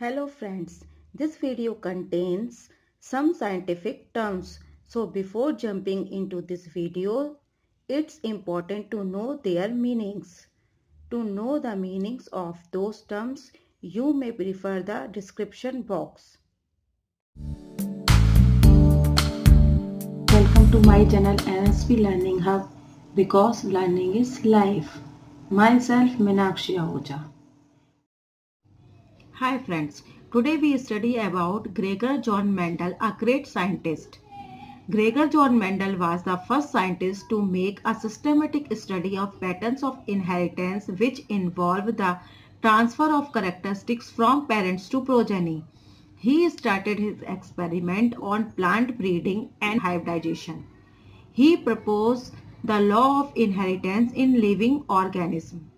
Hello friends, this video contains some scientific terms. So before jumping into this video, it's important to know their meanings. To know the meanings of those terms, you may prefer the description box. Welcome to my channel NSP Learning Hub because learning is life. Myself Minakshi Ahuja. Hi friends, today we study about Gregor John Mendel, a great scientist. Gregor John Mendel was the first scientist to make a systematic study of patterns of inheritance which involve the transfer of characteristics from parents to progeny. He started his experiment on plant breeding and hybridization. He proposed the law of inheritance in living organisms.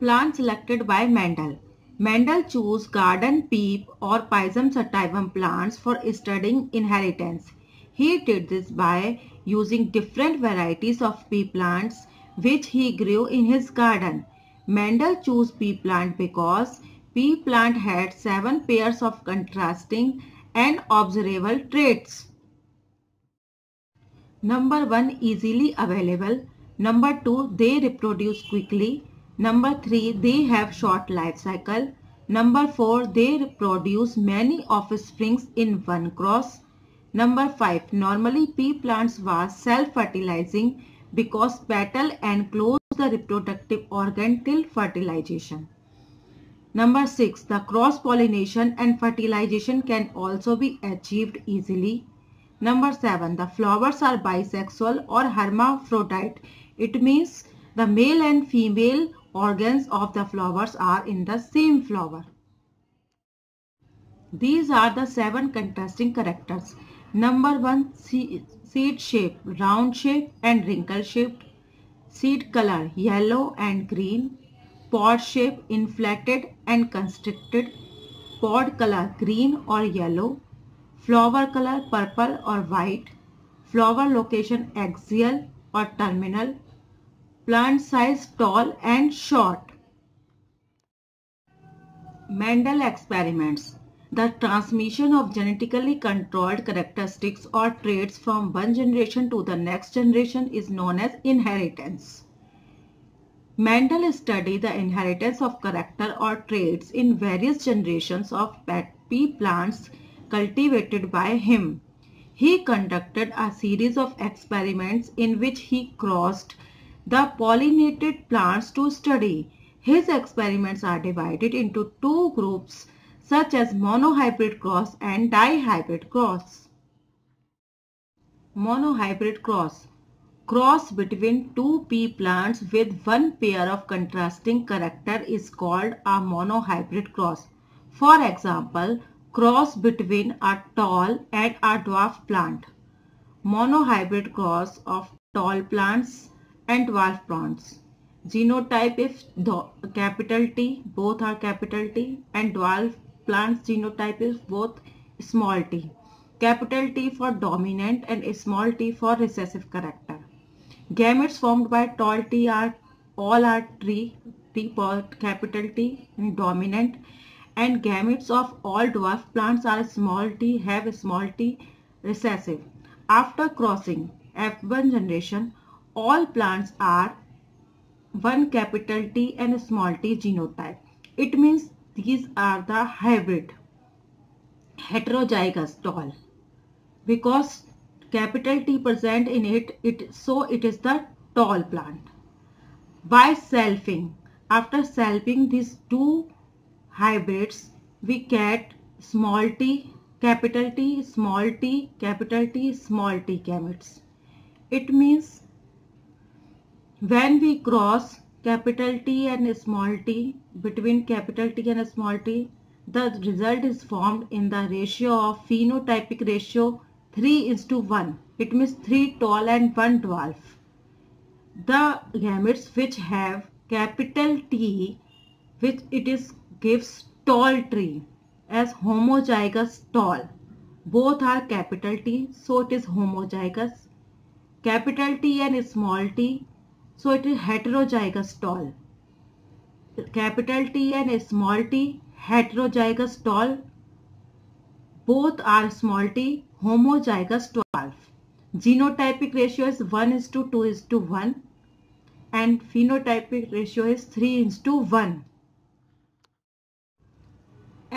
Plant selected by Mendel. Mendel chose garden pea or Pisum sativum plants for studying inheritance. He did this by using different varieties of pea plants which he grew in his garden. Mendel chose pea plant because pea plant had seven pairs of contrasting and observable traits. Number 1 easily available. Number 2 they reproduce quickly. Number 3. They have short life cycle. Number 4. They produce many offsprings in one cross. Number 5. Normally pea plants were self-fertilizing because petal enclose the reproductive organ till fertilization. Number 6. The cross-pollination and fertilization can also be achieved easily. Number 7. The flowers are bisexual or hermaphrodite. It means the male and female organs of the flowers are in the same flower. These are the seven contrasting characters. Number 1 seed shape, round shape and wrinkle shaped. Seed color yellow and green. Pod shape inflated and constricted. Pod color green or yellow. Flower color purple or white. Flower location axial or terminal plant size tall and short. Mendel experiments. The transmission of genetically controlled characteristics or traits from one generation to the next generation is known as inheritance. Mendel studied the inheritance of character or traits in various generations of pea plants cultivated by him. He conducted a series of experiments in which he crossed the pollinated plants to study. His experiments are divided into two groups such as monohybrid cross and dihybrid cross. Monohybrid cross Cross between two pea plants with one pair of contrasting character is called a monohybrid cross. For example, cross between a tall and a dwarf plant. Monohybrid cross of tall plants and dwarf plants. Genotype is capital T, both are capital T and dwarf plants genotype is both small t. Capital T for dominant and small t for recessive character. Gametes formed by tall T are all are tree, T for capital T dominant and gametes of all dwarf plants are small t have small t recessive. After crossing F1 generation all plants are one capital T and small t genotype. It means these are the hybrid heterozygous tall because capital T present in it, it so it is the tall plant. By selfing, after selfing these two hybrids, we get small t, capital T, small t, capital T, small t gametes. It means when we cross capital T and small t between capital T and small t, the result is formed in the ratio of phenotypic ratio 3 is to 1. It means 3 tall and 1 dwarf. The gametes which have capital T which it is gives tall tree as homozygous tall. Both are capital T so it is homozygous. Capital T and small t so it is heterozygous tall capital T and small t heterozygous tall both are small t homozygous twelve genotypic ratio is one is to two is to one and phenotypic ratio is three is to one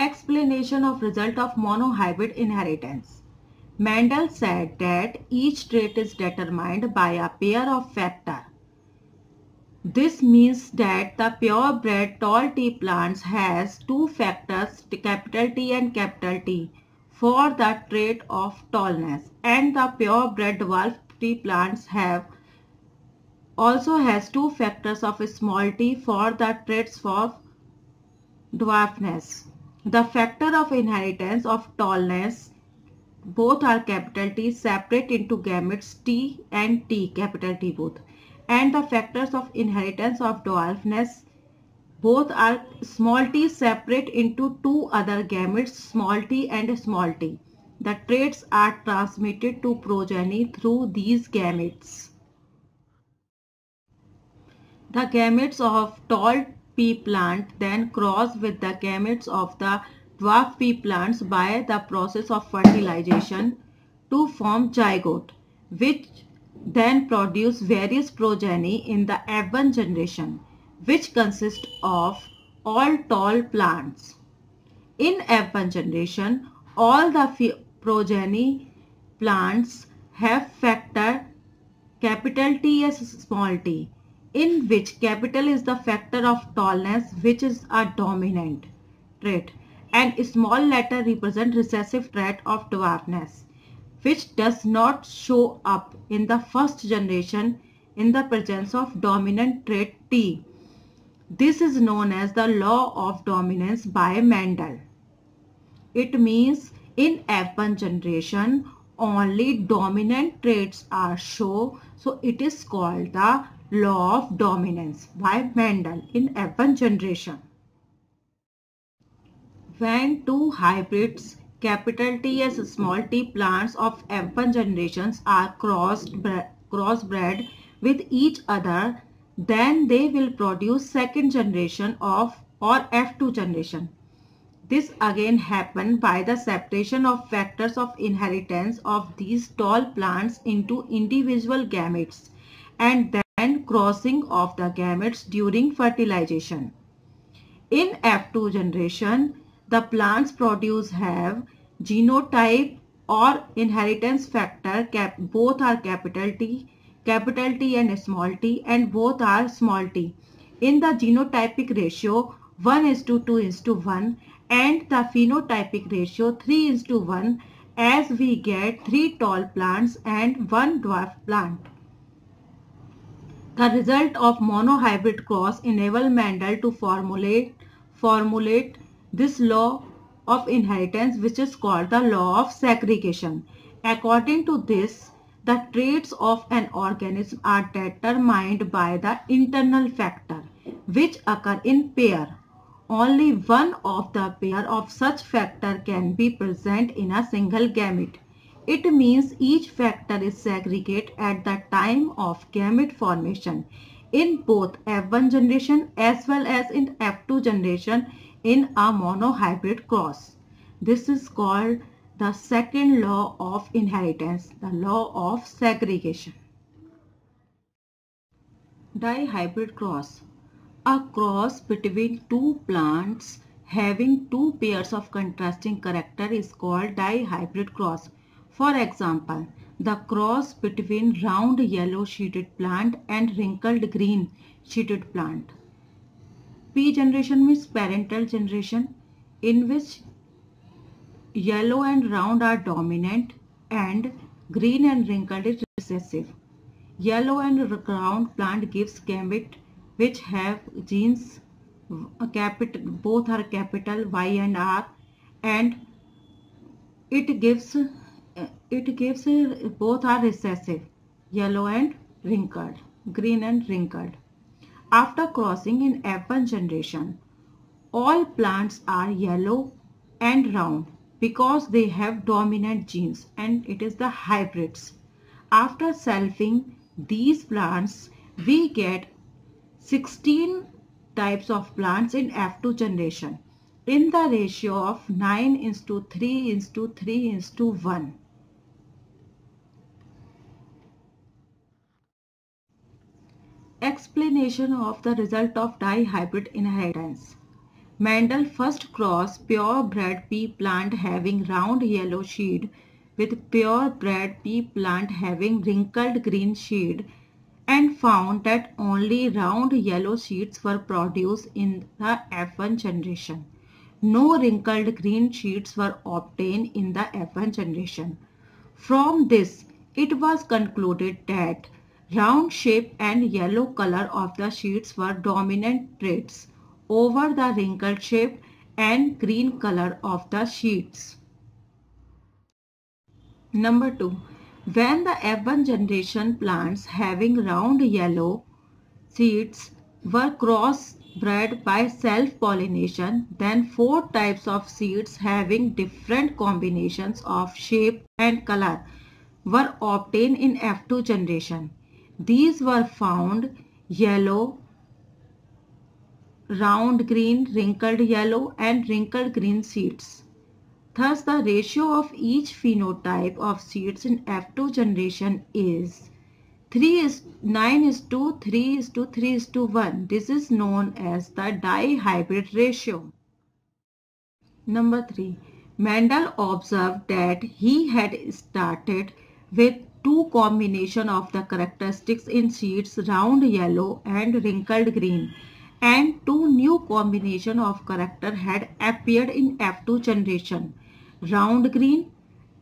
explanation of result of monohybrid inheritance Mendel said that each trait is determined by a pair of factor this means that the purebred tall T plants has two factors capital T and capital T for the trait of tallness and the purebred dwarf T plants have also has two factors of small t for the traits of dwarfness. The factor of inheritance of tallness both are capital T separate into gametes T and T capital T both and the factors of inheritance of dwarfness both are small t separate into two other gametes small t and small t. The traits are transmitted to progeny through these gametes. The gametes of tall pea plant then cross with the gametes of the dwarf pea plants by the process of fertilization to form zygote which then produce various progeny in the F1 generation which consist of all tall plants. In F1 generation, all the progeny plants have factor capital T as small t in which capital is the factor of tallness which is a dominant trait and small letter represent recessive trait of dwarfness which does not show up in the first generation in the presence of dominant trait T. This is known as the law of dominance by Mendel. It means in F1 generation only dominant traits are shown so it is called the law of dominance by Mendel in F1 generation. When two hybrids capital T as small t plants of F1 generations are crossed crossbred with each other then they will produce second generation of or F2 generation. This again happen by the separation of factors of inheritance of these tall plants into individual gametes and then crossing of the gametes during fertilization. In F2 generation, the plants produce have genotype or inheritance factor cap both are capital T capital T and small t and both are small t in the genotypic ratio 1 is to 2 is to 1 and the phenotypic ratio 3 is to 1 as we get 3 tall plants and 1 dwarf plant. The result of monohybrid cross enable Mendel to formulate formulate this law of inheritance which is called the law of segregation. According to this, the traits of an organism are determined by the internal factor which occur in pair. Only one of the pair of such factor can be present in a single gamete. It means each factor is segregate at the time of gamete formation in both F1 generation as well as in F2 generation in a monohybrid cross. This is called the second law of inheritance, the law of segregation. Dihybrid cross. A cross between two plants having two pairs of contrasting character is called dihybrid cross. For example, the cross between round yellow sheeted plant and wrinkled green sheeted plant. P generation means parental generation in which yellow and round are dominant and green and wrinkled is recessive. Yellow and round plant gives gamete which have genes uh, capital both are capital Y and R and it gives uh, it gives uh, both are recessive yellow and wrinkled green and wrinkled after crossing in F1 generation, all plants are yellow and round because they have dominant genes and it is the hybrids. After selfing these plants, we get 16 types of plants in F2 generation in the ratio of 9 is to 3 is to 3 is to 1. Explanation of the result of dihybrid inheritance. Mendel first crossed purebred pea plant having round yellow seed with purebred pea plant having wrinkled green seed and found that only round yellow seeds were produced in the F1 generation. No wrinkled green seeds were obtained in the F1 generation. From this, it was concluded that Round shape and yellow color of the sheets were dominant traits over the wrinkled shape and green color of the sheets. Number 2. When the F1 generation plants having round yellow seeds were crossbred by self-pollination, then four types of seeds having different combinations of shape and color were obtained in F2 generation. These were found yellow, round green, wrinkled yellow and wrinkled green seeds. Thus, the ratio of each phenotype of seeds in F2 generation is 3 is 9 is to 3 is to 3 is to 1. This is known as the dihybrid ratio. Number 3. Mendel observed that he had started with two combination of the characteristics in seeds round yellow and wrinkled green and two new combination of character had appeared in F2 generation round green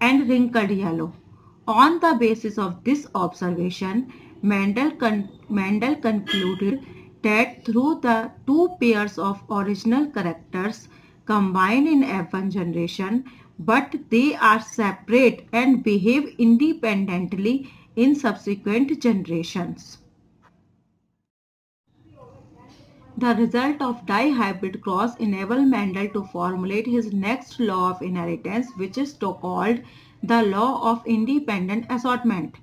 and wrinkled yellow. On the basis of this observation, Mendel, con Mendel concluded that through the two pairs of original characters combined in F1 generation, but they are separate and behave independently in subsequent generations. The result of dihybrid cross enabled Mendel to formulate his next law of inheritance which is called the law of independent assortment.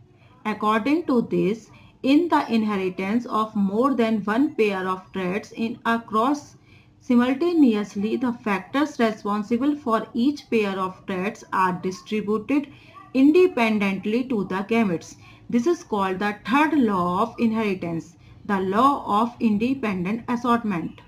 According to this, in the inheritance of more than one pair of traits in a cross Simultaneously, the factors responsible for each pair of traits are distributed independently to the gametes. This is called the third law of inheritance, the law of independent assortment.